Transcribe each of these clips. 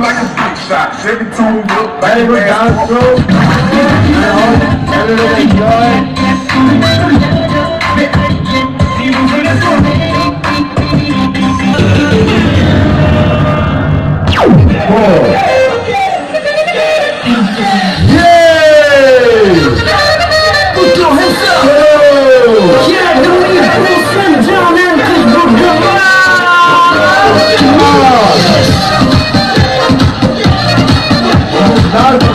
like a big shot. Chevy tune look bang down through. And it Go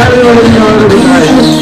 Everyone knows